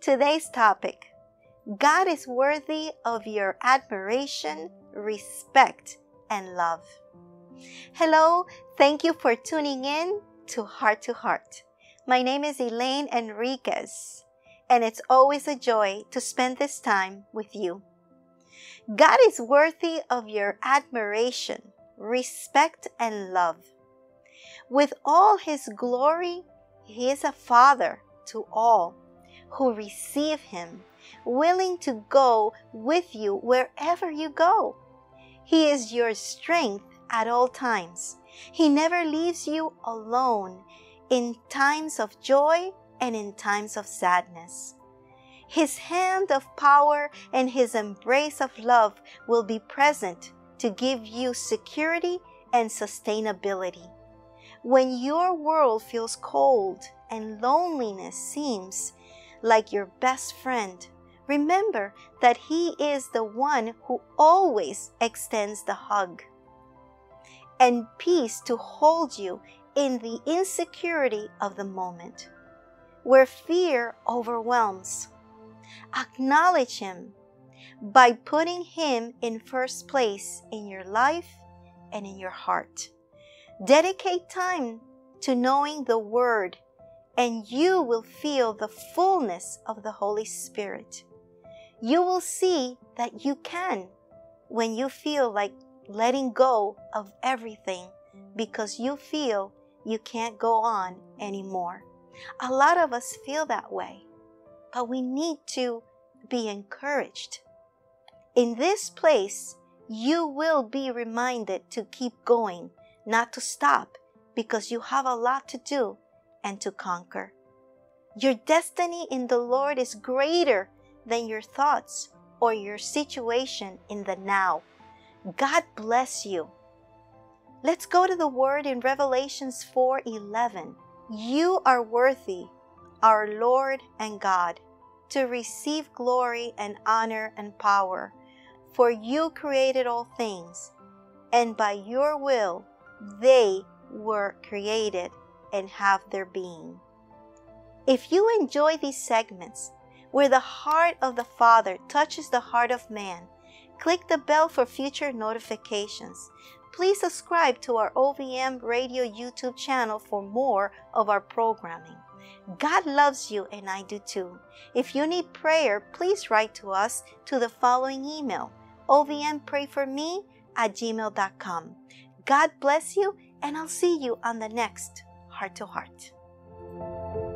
Today's topic God is worthy of your admiration, respect, and love. Hello, thank you for tuning in to Heart to Heart. My name is Elaine Enriquez, and it's always a joy to spend this time with you. God is worthy of your admiration, respect, and love. With all His glory, He is a Father to all who receive Him, willing to go with you wherever you go. He is your strength at all times. He never leaves you alone in times of joy and in times of sadness. His hand of power and His embrace of love will be present to give you security and sustainability. When your world feels cold and loneliness seems like your best friend, remember that He is the one who always extends the hug and peace to hold you in the insecurity of the moment, where fear overwhelms. Acknowledge Him by putting Him in first place in your life and in your heart. Dedicate time to knowing the Word, and you will feel the fullness of the Holy Spirit. You will see that you can when you feel like letting go of everything because you feel you can't go on anymore. A lot of us feel that way but we need to be encouraged. In this place, you will be reminded to keep going, not to stop, because you have a lot to do and to conquer. Your destiny in the Lord is greater than your thoughts or your situation in the now. God bless you. Let's go to the word in Revelations 4:11. You are worthy our Lord and God, to receive glory and honor and power. For you created all things, and by your will they were created and have their being. If you enjoy these segments, where the heart of the Father touches the heart of man, click the bell for future notifications. Please subscribe to our OVM Radio YouTube channel for more of our programming. God loves you and I do too. If you need prayer, please write to us to the following email ovmprayforme at gmail.com. God bless you, and I'll see you on the next Heart to Heart.